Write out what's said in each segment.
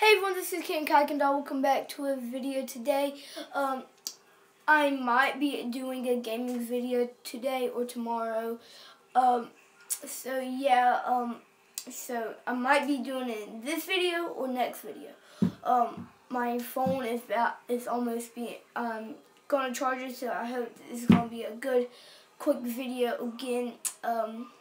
Hey everyone, this is Ken Kuykendall. Welcome back to a video today. Um, I might be doing a gaming video today or tomorrow. Um, so yeah, um, so I might be doing it in this video or next video. Um, my phone is about is almost being um gonna charge it, so I hope this is gonna be a good quick video again. Um,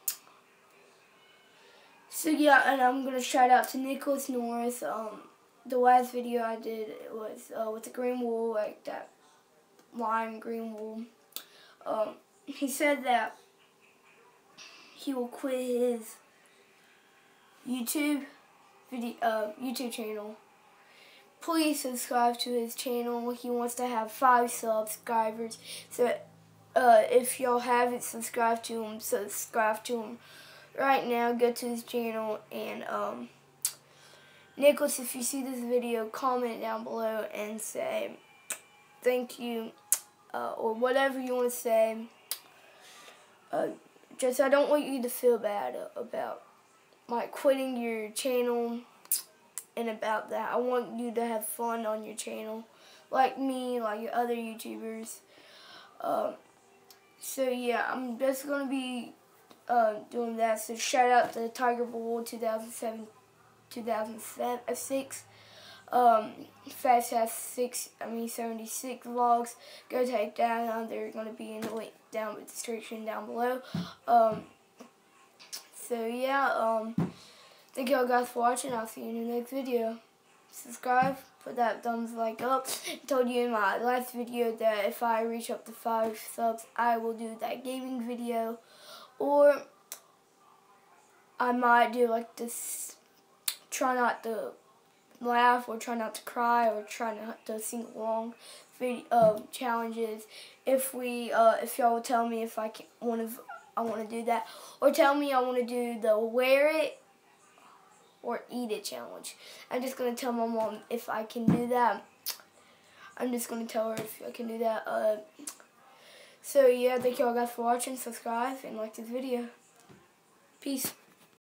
so yeah, and I'm gonna shout out to Nicholas Norris. Um, the last video I did was uh, with the green wool, like that lime green wool. Um, he said that he will quit his YouTube video, uh, YouTube channel. Please subscribe to his channel. He wants to have five subscribers. So, uh, if y'all haven't subscribed to him, subscribe to him right now. Go to his channel and um Nicholas, if you see this video, comment down below and say thank you uh, or whatever you want to say. Uh, just I don't want you to feel bad about like quitting your channel and about that. I want you to have fun on your channel, like me, like your other YouTubers. Uh, so yeah, I'm just gonna be uh, doing that. So shout out to Tiger Bowl 2007 2006. Um, Fast has six, I mean 76 vlogs. Go take that down. They're going to be in the link down the description down below. Um, so yeah, um, thank y'all guys for watching. I'll see you in the next video. Subscribe, put that thumbs like up. I told you in my last video that if I reach up to five subs, I will do that gaming video. Or I might do like this try not to laugh or try not to cry or try not to sing along video uh, challenges. If we, uh, if y'all will tell me if I can, want to, I want to do that, or tell me I want to do the wear it or eat it challenge. I'm just gonna tell my mom if I can do that. I'm just gonna tell her if I can do that. Uh, so yeah, thank y'all guys for watching. Subscribe and like this video. Peace.